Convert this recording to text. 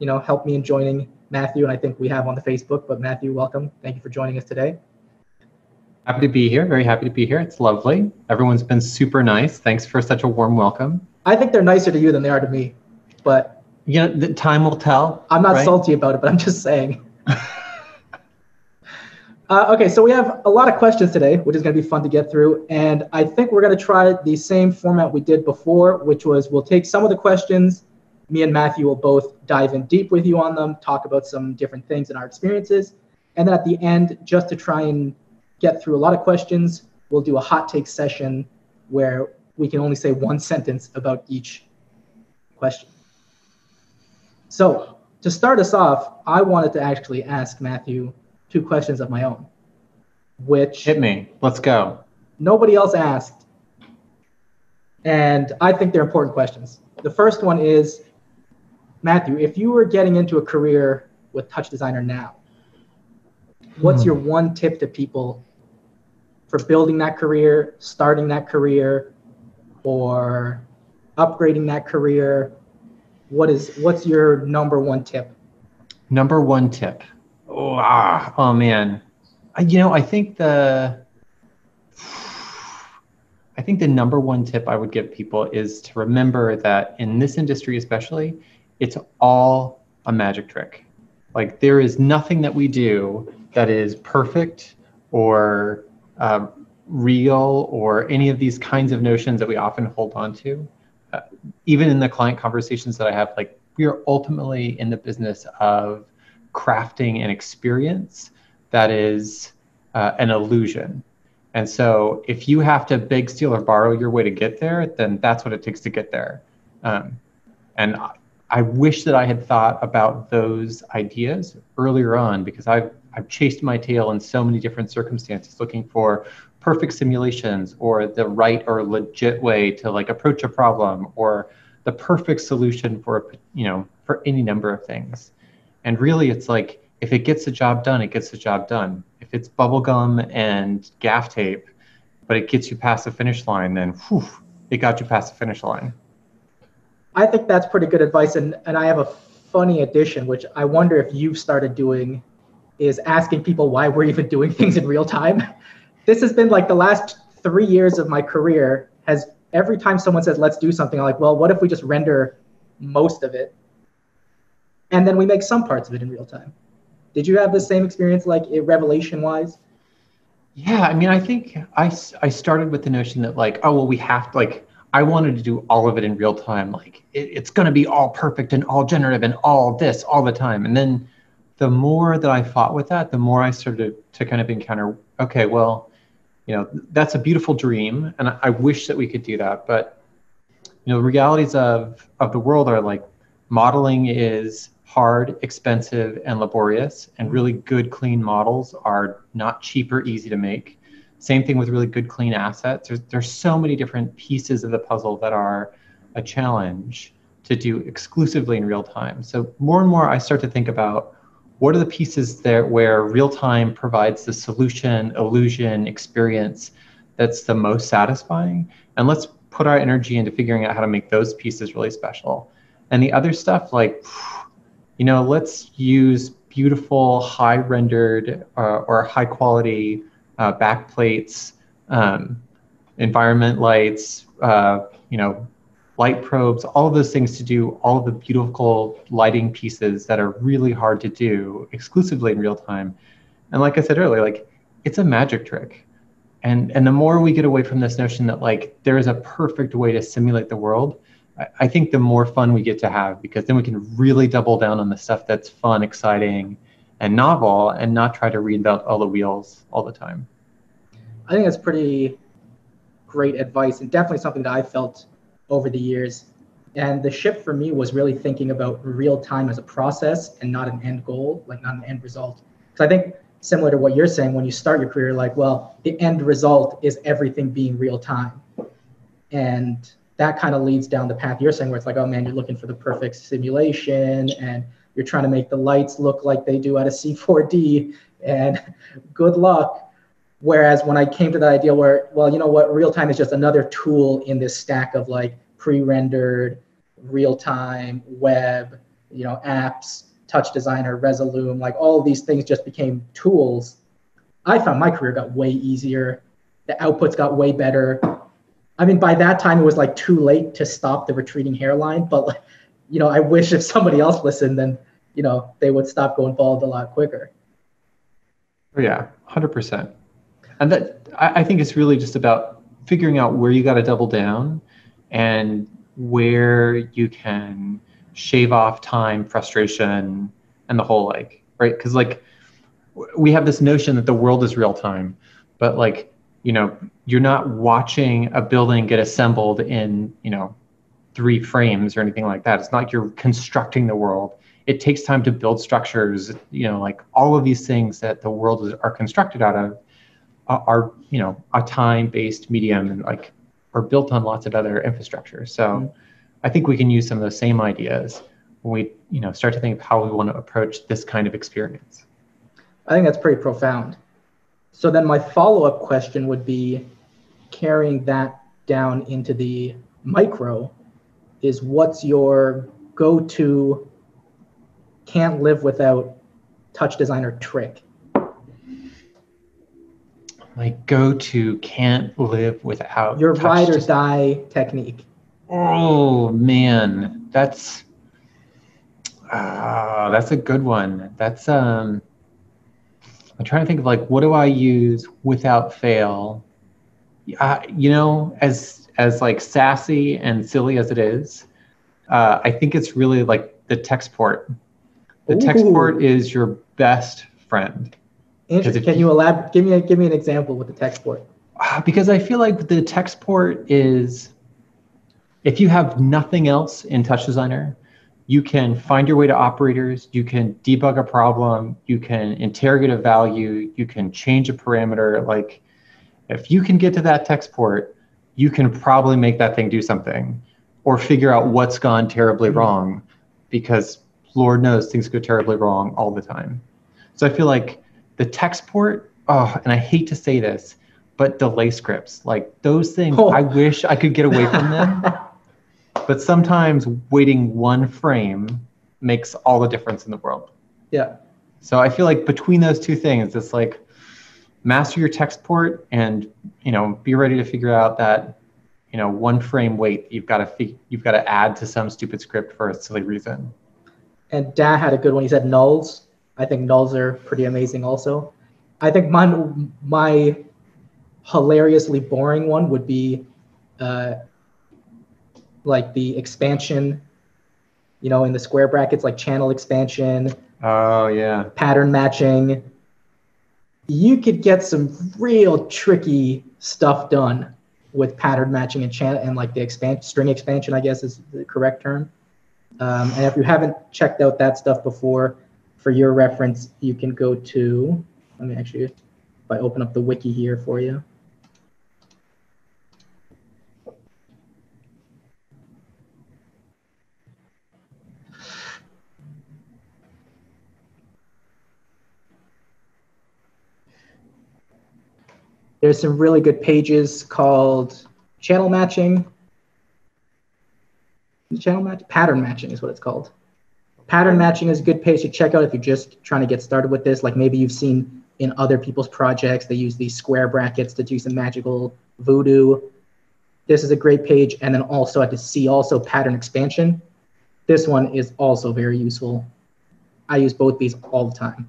you know, help me in joining Matthew, and I think we have on the Facebook. But Matthew, welcome. Thank you for joining us today. Happy to be here. Very happy to be here. It's lovely. Everyone's been super nice. Thanks for such a warm welcome. I think they're nicer to you than they are to me, but you know, the time will tell. I'm not right? salty about it, but I'm just saying. Uh, okay, so we have a lot of questions today, which is going to be fun to get through. And I think we're going to try the same format we did before, which was we'll take some of the questions. Me and Matthew will both dive in deep with you on them, talk about some different things in our experiences. And then at the end, just to try and get through a lot of questions, we'll do a hot take session where we can only say one sentence about each question. So to start us off, I wanted to actually ask Matthew two questions of my own, which hit me. Let's go. Nobody else asked, and I think they're important questions. The first one is, Matthew, if you were getting into a career with Touch Designer now, what's hmm. your one tip to people for building that career, starting that career, or upgrading that career? What is what's your number one tip? Number one tip. Oh, ah, oh man. You know, I think the I think the number one tip I would give people is to remember that in this industry especially, it's all a magic trick. Like there is nothing that we do that is perfect or uh, real or any of these kinds of notions that we often hold on to. Uh, even in the client conversations that I have, like we are ultimately in the business of crafting an experience that is uh, an illusion. And so if you have to beg, steal, or borrow your way to get there, then that's what it takes to get there. Um, and I wish that I had thought about those ideas earlier on because I've, I've chased my tail in so many different circumstances looking for perfect simulations or the right or legit way to like approach a problem or the perfect solution for you know for any number of things and really, it's like if it gets the job done, it gets the job done. If it's bubblegum and gaff tape, but it gets you past the finish line, then whew, it got you past the finish line. I think that's pretty good advice. And, and I have a funny addition, which I wonder if you've started doing, is asking people why we're even doing things in real time. This has been like the last three years of my career has every time someone says, let's do something, I'm like, well, what if we just render most of it? and then we make some parts of it in real time. Did you have the same experience, like revelation wise? Yeah, I mean, I think I, I started with the notion that like, oh well, we have to like. I wanted to do all of it in real time. Like it, it's going to be all perfect and all generative and all this all the time. And then the more that I fought with that, the more I started to kind of encounter, okay, well, you know, that's a beautiful dream. And I, I wish that we could do that. But, you know, the realities of, of the world are like modeling is hard, expensive, and laborious. And really good, clean models are not cheap or easy to make. Same thing with really good, clean assets. There's, there's so many different pieces of the puzzle that are a challenge to do exclusively in real time. So more and more, I start to think about what are the pieces there where real time provides the solution, illusion, experience that's the most satisfying, and let's put our energy into figuring out how to make those pieces really special. And the other stuff, like you know, let's use beautiful, high rendered uh, or high quality uh, backplates, um, environment lights, uh, you know, light probes, all of those things to do all of the beautiful lighting pieces that are really hard to do exclusively in real time. And like I said earlier, like it's a magic trick. And and the more we get away from this notion that like there is a perfect way to simulate the world, I think the more fun we get to have because then we can really double down on the stuff that's fun, exciting, and novel and not try to reinvent all the wheels all the time. I think that's pretty great advice and definitely something that I felt over the years. And the shift for me was really thinking about real time as a process and not an end goal, like not an end result. Because I think similar to what you're saying, when you start your career, like, well, the end result is everything being real time. And that kind of leads down the path you're saying where it's like oh man you're looking for the perfect simulation and you're trying to make the lights look like they do at a c4d and good luck whereas when i came to the idea where well you know what real time is just another tool in this stack of like pre-rendered real time web you know, apps, Touch Designer, Resolume, like all these things just became tools. I found my career got way easier. The outputs got way better. I mean, by that time it was like too late to stop the retreating hairline, but you know, I wish if somebody else listened, then you know they would stop going bald a lot quicker. Oh, yeah, hundred percent. And that I, I think it's really just about figuring out where you got to double down and where you can shave off time, frustration, and the whole like right because like we have this notion that the world is real time, but like you know you're not watching a building get assembled in you know three frames or anything like that. It's not like you're constructing the world. It takes time to build structures, you know, like all of these things that the world is, are constructed out of are, you know, a time-based medium and like are built on lots of other infrastructure. So mm-hmm. I think we can use some of those same ideas when we, you know, start to think of how we want to approach this kind of experience. I think that's pretty profound. So then my follow-up question would be carrying that down into the micro is what's your go-to can't live without touch designer trick? My go-to can't live without your ride or die technique. Oh man, that's uh, that's a good one. That's um I'm trying to think of like what do I use without fail? Uh, you know, as as like sassy and silly as it is, uh, I think it's really like the text port. The Ooh. text port is your best friend. Interesting. Can you elaborate? Give me a, give me an example with the text port. Uh, because I feel like the text port is, if you have nothing else in Touch Designer, you can find your way to operators, you can debug a problem, you can interrogate a value, you can change a parameter. Like, if you can get to that text port, you can probably make that thing do something or figure out what's gone terribly mm-hmm. wrong because Lord knows things go terribly wrong all the time. So I feel like the text port, oh, and I hate to say this, but delay scripts, like those things, oh. I wish I could get away from them. but sometimes waiting one frame makes all the difference in the world. Yeah. So I feel like between those two things, it's like master your text port and you know be ready to figure out that you know one frame wait you've got to you've got to add to some stupid script for a silly reason and dan had a good one he said nulls i think nulls are pretty amazing also. I think my my hilariously boring one would be uh, like the expansion you know in the square brackets like channel expansion oh yeah. pattern matching. You could get some real tricky stuff done with pattern matching and channel and like the expand string expansion, I guess is the correct term. Um, and if you haven't checked out that stuff before, for your reference, you can go to. Let me actually, if I open up the wiki here for you. There's some really good pages called channel matching. Channel match pattern matching is what it's called. Pattern matching is a good page to check out if you're just trying to get started with this. Like maybe you've seen in other people's projects, they use these square brackets to do some magical voodoo. This is a great page. And then also at the see also pattern expansion. This one is also very useful. I use both these all the time.